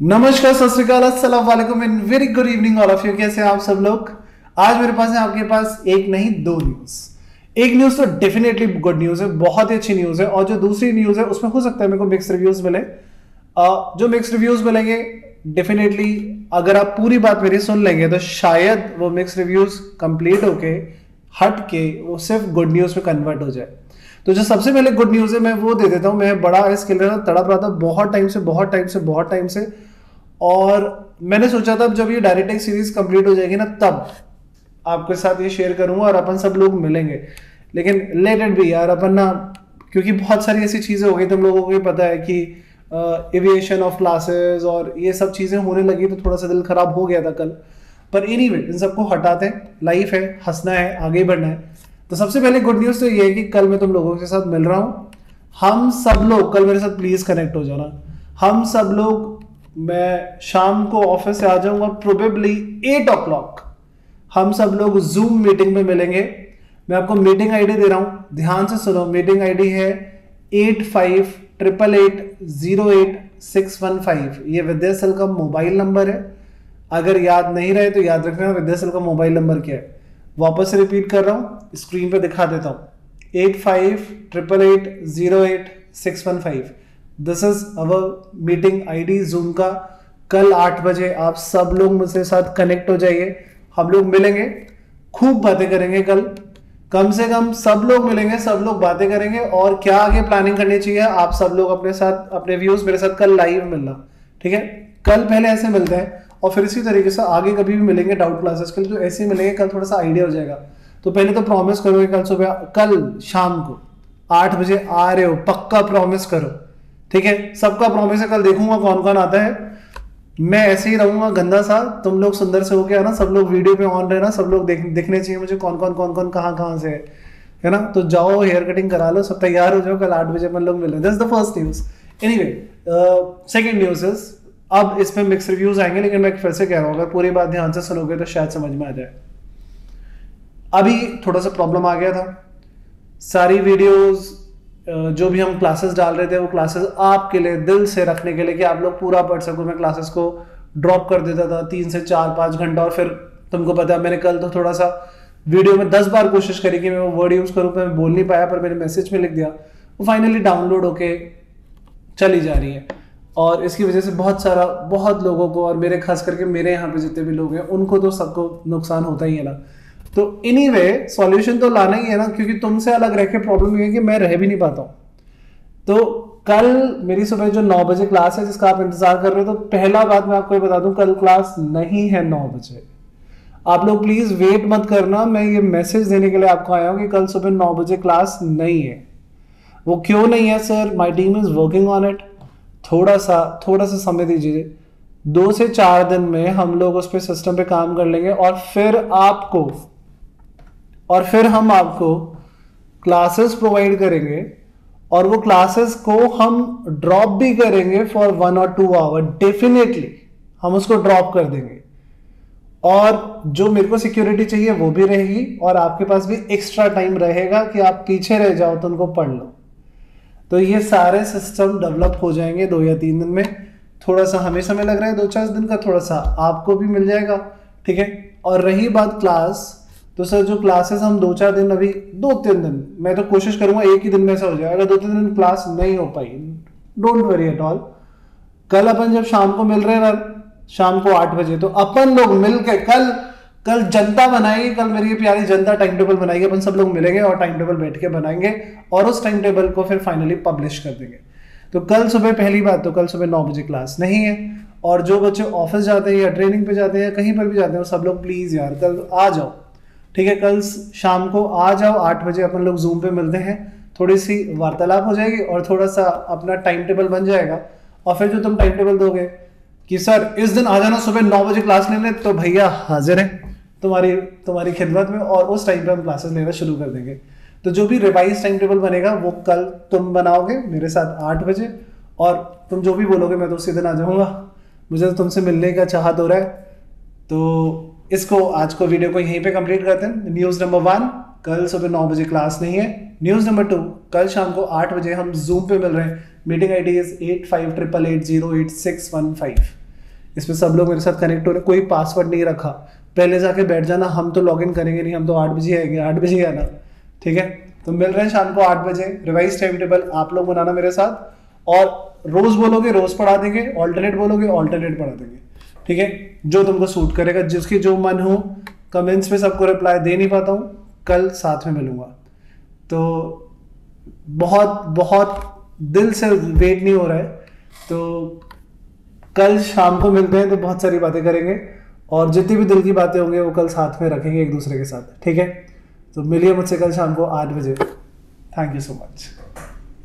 नमस्कार, सत श्रीकाल वालेकुम and very good evening all of you कैसे हैं आप सब लोग? आज मेरे पास है आपके पास एक नहीं, दो न्यूज़ एक न्यूज़ तो डेफिनेटली गुड न्यूज़ है, बहुत ही अच्छी न्यूज़ है और जो दूसरी न्यूज़ है, उसमें हो सकता है मेरे को मिक्स रिव्यूज़ मिले। जो मिक्स रिव्यूज़ मिलेंगे डेफिनेटली अगर आप पूरी बात मेरी सुन लेंगे तो शायद वो मिक्स रिव्यूज़ कंप्लीट होके हट के वो सिर्फ़ गुड न्यूज़ में कन्वर्ट हो जाए। तो जो सबसे पहले गुड न्यूज़ है, मैं वो दे देता हूँ, मैं बड़ा स्किल रहा तड़प रहा था, बहुत टाइम से, बहुत टाइम से, बहुत टाइम से और मैंने सोचा था जब ये डायरेक्ट एक सीरीज़ कंप्लीट हो जाएगी ना तब आपके साथ ये शेयर करूँगा और अपन सब लोग मिलेंगे। लेकिन लेट इट भी यार अपन ना क्योंकि बहुत सारी ऐसी चीज़ें हो गई तुम लोगों को भी पता है कि एविएशन ऑफ़ क्लासेस और ये सब चीज़ें होने लगी तो थोड़ा सा दिल खराब हो गया था कल। पर एनी anyway, इन सबको हटाते हैं। लाइफ है हंसना है आगे बढ़ना है। तो सबसे पहले गुड न्यूज़ तो ये है कि कल मैं तुम लोगों के साथ मिल रहा हूँ। हम सब लोग कल मेरे साथ प्लीज़ कनेक्ट हो जाना। हम सब लोग मैं शाम को ऑफ़िस से आ जाऊँगा प्रोबेबली एट ओ क्लॉक हम सब लोग जूम मीटिंग में मिलेंगे। मैं आपको मीटिंग आईडी दे रहा हूँ। ध्यान से सुनो मीटिंग आईडी है eight five triple eight zero eight six one five ये विद्यासल का मोबाइल नंबर है। अगर याद नहीं रहे तो याद रखना, विद्यासल का मोबाइल नंबर क्या है? वापस रिपीट कर रहा हूँ स्क्रीन पे दिखा देता हूँ। Eight five triple eight zero eight six one five this is our meeting ID Zoom का। कल आठ बजे आप सब लोग मुझसे साथ कनेक्ट हो जाइए। हम लोग मिलेंगे। खूब बातें करेंगे कल। कम से कम सब लोग मिलेंगे, सब लोग बातें करेंगे। और क्या आगे प्लानिंग करनी चाहिए, आप सब लोग अपने साथ, अपने व्यूज़ मेरे साथ कल लाइव मिलना। ठीक है? कल पहले ऐसे मिलते हैं। और फिर इसी तरीके से आगे कभी भी मिलेंगे डाउट क्लासेस के लिए तो ऐसे मिलेंगे। कल थोड़ा सा आइडिया हो जाएगा। तो पहले तो प्रॉमिस करो कल सुबह, कल शाम को। आठ बजे आ रहे हो, पक्का प्रॉमिस करो। ठीक है? सबका प्रॉमिस है, कल देखूँगा कौन कौन आता है। मैं ऐसे ही रहूँगा, गंदा सा। तुम लोग सुंदर से होके आना, सब लोग वीडियो पे ऑन रहना, सब लोग देख, दिखने चाहिए मुझे कौन कौन कौन कौन, कहाँ कहाँ से है। है ना? तो जाओ हेयर कटिंग करा लो, सब तैयार हो जाओ, कल आठ बजे अपन लोग मिले this the first news anyway second news is अब इसमें मिक्स रिव्यूज़ आएँगे, लेकिन मैं फिर से कह रहा हूँ, अगर पूरी बात ध्यान से सुनोगे तो शायद समझ में आ जाए। अभी थोड़ा सा प्रॉब्लम आ गया था। सारी वीडियोस जो भी हम क्लासेस डाल रहे थे, वो क्लासेस आपके लिए, दिल से रखने के लिए कि आप लोग पूरा पढ़ सको। मैं क्लासेस को ड्रॉप कर देता था, तीन से चार, पाँच घंटा और फिर तुमको पता है, मैंने कल तो थोड़ा सा वीडियो में दस बार कोशिश करी कि मैं वो वर्ड यूज़ करूँ, पर मैं बोल नहीं पाया, पर मैंने मैसेज में लिख दिया। वो फाइनली डाउनलोड होके चली जा रही है। और इसकी वजह से बहुत सारा, बहुत लोगों को और मेरे, खास करके मेरे यहाँ पे जितने भी लोग हैं, उनको तो सबको नुकसान होता ही है ना। तो इनी वे सॉल्यूशन तो लाना ही है ना, क्योंकि तुमसे अलग रह के प्रॉब्लम ये है कि मैं रह भी नहीं पाता तो कल मेरी सुबह जो नौ बजे क्लास है, जिसका आप इंतज़ार कर रहे हो तो पहला बात मैं आपको ये बता दूँ, कल क्लास नहीं है नौ बजे। आप लोग प्लीज़ वेट मत करना, मैं ये मैसेज देने के लिए आपको आया हूँ कि कल सुबह नौ बजे क्लास नहीं है। वो क्यों नहीं है sir my team is working on it थोड़ा सा थोड़ा सा समय दीजिए। दो से चार दिन में हम लोग उस पर सिस्टम पे काम कर लेंगे और फिर आपको और फिर हम आपको क्लासेस प्रोवाइड करेंगे और वो क्लासेस को हम ड्रॉप भी करेंगे फॉर वन और टू आवर डेफिनेटली हम उसको ड्रॉप कर देंगे। और जो मेरे को सिक्योरिटी चाहिए वो भी रहेगी और आपके पास भी एक्स्ट्रा टाइम रहेगा कि आप पीछे रह जाओ तो उनको पढ़ लो। तो ये सारे सिस्टम डेवलप हो जाएँगे दो या तीन दिन में। थोड़ा सा हमें समय लग रहा है, दो चार दिन का थोड़ा सा आपको भी मिल जाएगा, ठीक है? और रही बात क्लास तो सर, जो क्लासेस हम दो चार दिन अभी, दो तीन दिन, मैं तो कोशिश करूँगा एक ही दिन में ऐसा हो जाए। अगर दो तीन दिन क्लास नहीं हो पाई डोंट वरी एट ऑल कल अपन जब शाम को मिल रहे हैं ना, शाम को आठ बजे तो अपन लोग मिल के कल कल जनता बनाएगी, कल मेरी प्यारी जनता टाइम टेबल बनाएगी, अपन सब लोग मिलेंगे और टाइम टेबल बैठ के बनाएँगे और उस टाइम टेबल को फिर फाइनली पब्लिश कर देंगे। तो कल सुबह पहली बात तो कल सुबह नौ बजे क्लास नहीं है और जो बच्चे ऑफ़िस जाते हैं या ट्रेनिंग पे जाते हैं कहीं पर भी जाते हैं सब लोग, प्लीज़ यार, कल आ जाओ। ठीक है, कल शाम को आ जाओ, आठ बजे अपन लोग जूम पे मिलते हैं। थोड़ी सी वार्तालाप हो जाएगी और थोड़ा सा अपना टाइम टेबल बन जाएगा। और फिर जो तुम टाइम टेबल दोगे कि, सर, इस दिन आ जाना सुबह नौ बजे क्लास लेने तो भैया हाजिर है तुम्हारी तुम्हारी खिदमत में और उस टाइम पे हम क्लासेस लेना शुरू कर देंगे। तो जो भी रिवाइज टाइम टेबल बनेगा, वो कल तुम बनाओगे मेरे साथ आठ बजे। और तुम जो भी बोलोगे, मैं तो उसी दिन आ जाऊँगा। मुझे तो तुमसे मिलने का चाहत हो रहा है। तो इसको आज को वीडियो को यहीं पे कंप्लीट करते हैं। न्यूज़ नंबर वन कल सुबह नौ बजे क्लास नहीं है। न्यूज़ नंबर टू कल शाम को आठ बजे हम जूम पे मिल रहे हैं। Meeting I D is eight five triple eight zero eight six one five इसमें सब लोग मेरे साथ कनेक्ट हो रहे कोई पासवर्ड नहीं रखा। पहले जाके बैठ जाना, हम तो लॉग इन करेंगे नहीं, हम तो आठ बजे आएँगे। आठ बजे आना। ठीक है? तो मिल रहे हैं शाम को आठ बजे। रिवाइज टाइम टेबल आप लोग बनाना मेरे साथ। और रोज बोलोगे रोज पढ़ा देंगे ऑल्टरनेट बोलोगे ऑल्टरनेट पढ़ा देंगे। ठीक है? जो तुमको सूट करेगा, जिसकी जो मन हो कमेंट्स में सबको रिप्लाई दे नहीं पाता हूँ, कल साथ में मिलूँगा। तो बहुत बहुत दिल से वेट नहीं हो रहा है। तो कल शाम को मिलते हैं तो बहुत सारी बातें करेंगे और जितनी भी दिल की बातें होंगी, वो कल साथ में रखेंगे एक दूसरे के साथ, ठीक है? तो मिलिए मुझसे कल शाम को आठ बजे। Thank you so much